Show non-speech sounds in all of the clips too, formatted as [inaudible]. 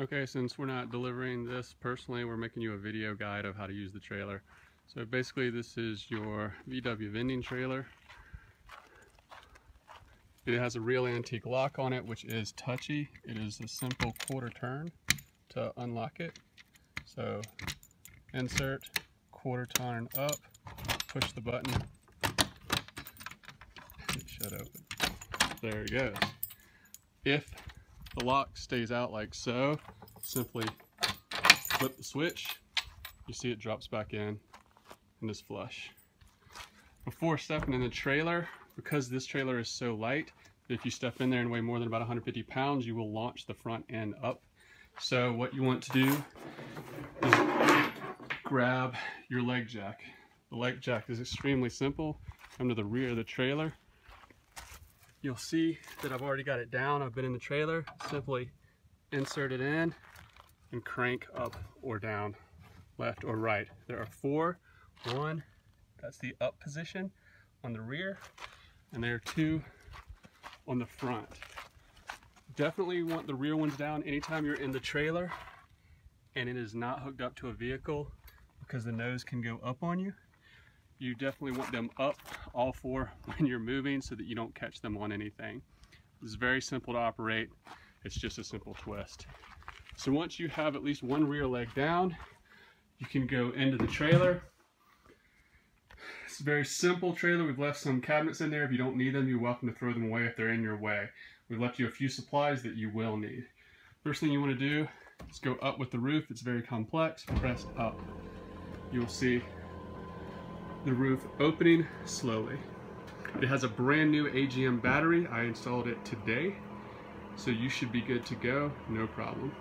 Okay, since we're not delivering this personally, we're making you a video guide of how to use the trailer. So basically this is your VW vending trailer. It has a real antique lock on it, which is touchy. It is a simple quarter turn to unlock it. So insert, quarter turn up, push the button, it should open. There it goes. If the lock stays out like so, simply flip the switch, you see it drops back in and is flush. Before stepping in the trailer, because this trailer is so light, if you step in there and weigh more than about 150 pounds, you will launch the front end up. So what you want to do is grab your leg jack. The leg jack is extremely simple. Come to the rear of the trailer. You'll see that I've already got it down. I've been in the trailer. Simply insert it in and crank up or down, left or right. There are four. One, that's the up position on the rear, and there are two on the front. Definitely want the rear ones down anytime you're in the trailer and it is not hooked up to a vehicle because the nose can go up on you. You definitely want them up, all four, [laughs] when you're moving so that you don't catch them on anything. It's very simple to operate. It's just a simple twist. So once you have at least one rear leg down, you can go into the trailer it's a very simple trailer. We've left some cabinets in there. If you don't need them, you're welcome to throw them away if they're in your way. We've left you a few supplies that you will need. First thing you want to do is go up with the roof. It's very complex. Press up. You'll see the roof opening slowly. It has a brand new AGM battery. I installed it today. So you should be good to go, no problem.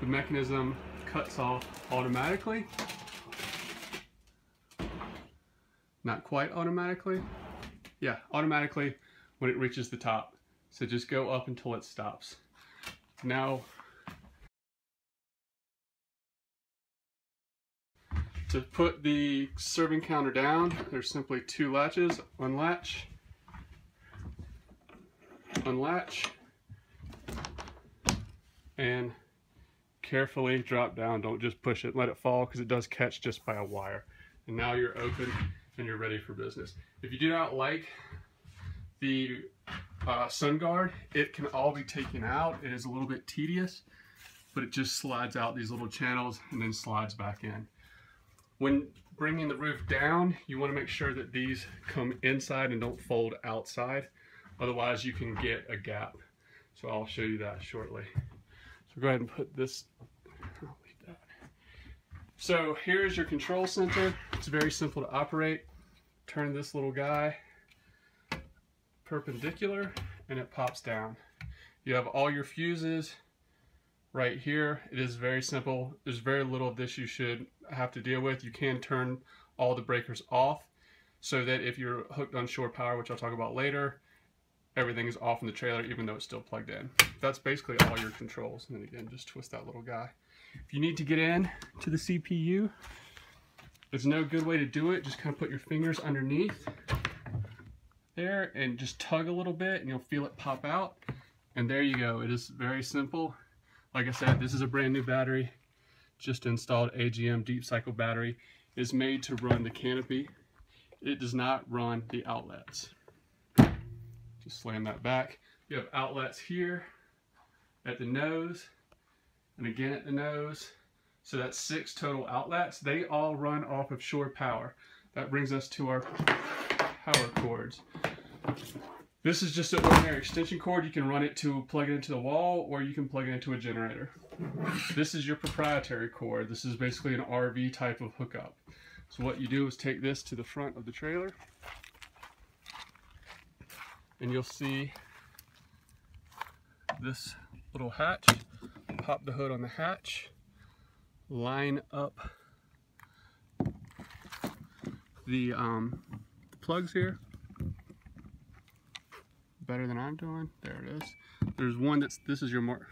The mechanism cuts off automatically. Not quite automatically. Yeah, automatically when it reaches the top. So just go up until it stops. Now, to put the serving counter down, there's simply two latches. Unlatch, unlatch, and carefully drop down. Don't just push it. Let it fall because it does catch just by a wire. And now you're open and you're ready for business. If you do not like the uh, sun guard, it can all be taken out. It is a little bit tedious, but it just slides out these little channels and then slides back in. When bringing the roof down, you want to make sure that these come inside and don't fold outside. Otherwise you can get a gap. So I'll show you that shortly. So go ahead and put this, So here's your control center. It's very simple to operate. Turn this little guy perpendicular and it pops down. You have all your fuses right here. It is very simple. There's very little of this you should have to deal with. You can turn all the breakers off so that if you're hooked on shore power, which I'll talk about later, everything is off in the trailer even though it's still plugged in. That's basically all your controls. And then again, just twist that little guy. If you need to get in to the CPU, there's no good way to do it. Just kind of put your fingers underneath there and just tug a little bit and you'll feel it pop out. And there you go. It is very simple. Like I said, this is a brand new battery. Just installed AGM deep cycle battery. It is made to run the canopy. It does not run the outlets. Just slam that back. You have outlets here at the nose and again at the nose. So that's six total outlets. They all run off of shore power. That brings us to our power cords. This is just an ordinary extension cord. You can run it to plug it into the wall or you can plug it into a generator. This is your proprietary cord. This is basically an RV type of hookup. So what you do is take this to the front of the trailer and you'll see this little hatch. Pop the hood on the hatch, line up the, um, plugs here better than I'm doing. There it is. There's one that's, this is your mark,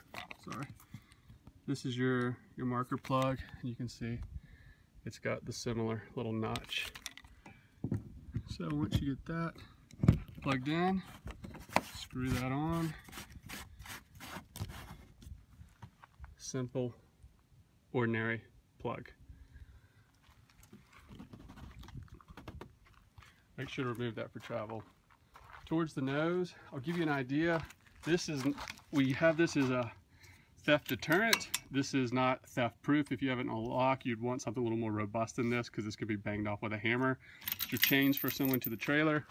sorry. This is your, your marker plug, and you can see it's got the similar little notch. So once you get that plugged in, screw that on. Simple, ordinary plug. Make sure to remove that for travel. Towards the nose, I'll give you an idea. This is, we have this as a theft deterrent. This is not theft proof. If you have it in a lock, you'd want something a little more robust than this because this could be banged off with a hammer. Your chains for assembling to the trailer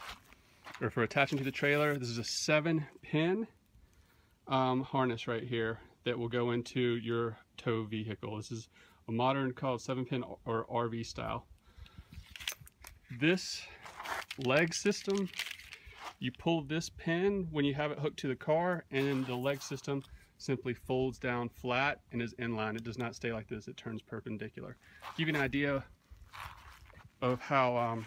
or for attaching to the trailer. This is a seven pin um, harness right here that will go into your tow vehicle. This is a modern called seven pin or RV style. This leg system, you pull this pin when you have it hooked to the car and the leg system simply folds down flat and is inline. It does not stay like this, it turns perpendicular. Give you an idea of how um,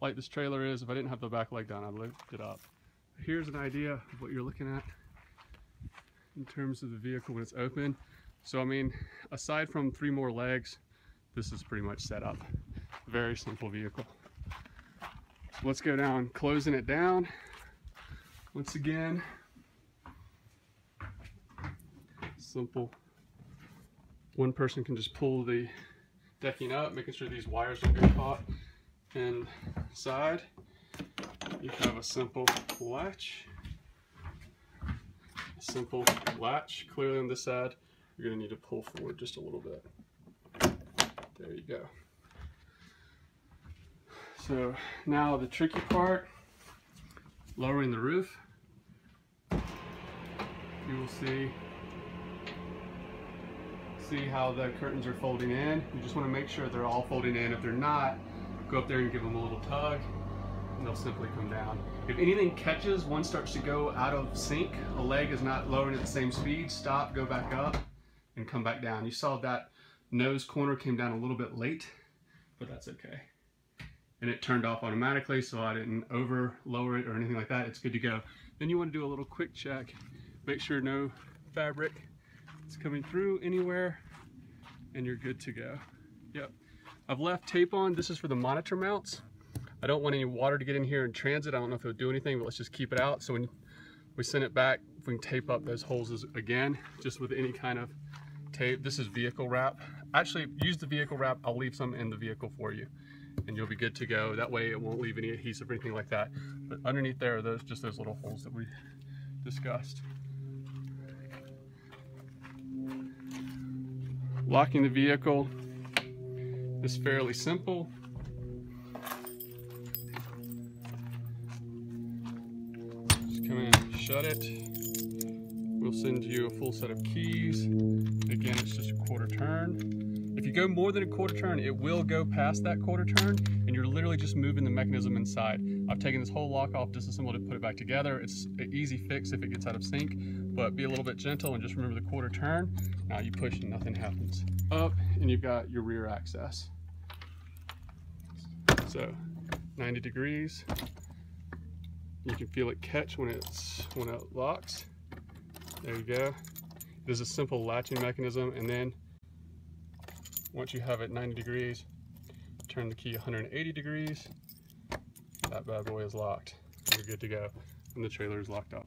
light this trailer is. If I didn't have the back leg down, I'd lift it up. Here's an idea of what you're looking at in terms of the vehicle when it's open. So I mean, aside from three more legs, this is pretty much set up. Very simple vehicle. Let's go down, closing it down. Once again, simple. One person can just pull the decking up, making sure these wires don't get caught inside. You have a simple latch. A simple latch. Clearly on this side, you're gonna need to pull forward just a little bit. There you go. So now the tricky part, lowering the roof. You will see see how the curtains are folding in. You just want to make sure they're all folding in. If they're not, go up there and give them a little tug and they'll simply come down. If anything catches, one starts to go out of sync, a leg is not lowering at the same speed, stop, go back up and come back down. You saw that nose corner came down a little bit late, but that's okay. And it turned off automatically, so I didn't over lower it or anything like that. It's good to go. Then you want to do a little quick check. Make sure no fabric is coming through anywhere and you're good to go. Yep. I've left tape on. This is for the monitor mounts. I don't want any water to get in here in transit. I don't know if it'll do anything, but let's just keep it out. So when we send it back, we can tape up those holes again, just with any kind of tape. This is vehicle wrap. Actually, use the vehicle wrap. I'll leave some in the vehicle for you and you'll be good to go. That way it won't leave any adhesive or anything like that. But underneath there are those just those little holes that we discussed. Locking the vehicle is fairly simple. Just come in, shut it. We'll send you a full set of keys. Again, it's just a quarter turn. If you go more than a quarter turn, it will go past that quarter turn and you're literally just moving the mechanism inside. I've taken this whole lock off, disassembled it, put it back together. It's an easy fix if it gets out of sync, but be a little bit gentle and just remember the quarter turn. Now you push and nothing happens. Up and you've got your rear access. So 90 degrees. You can feel it catch when it's when it locks. There you go. Is a simple latching mechanism and then once you have it 90 degrees, turn the key 180 degrees, that bad boy is locked. You're good to go. And the trailer is locked up.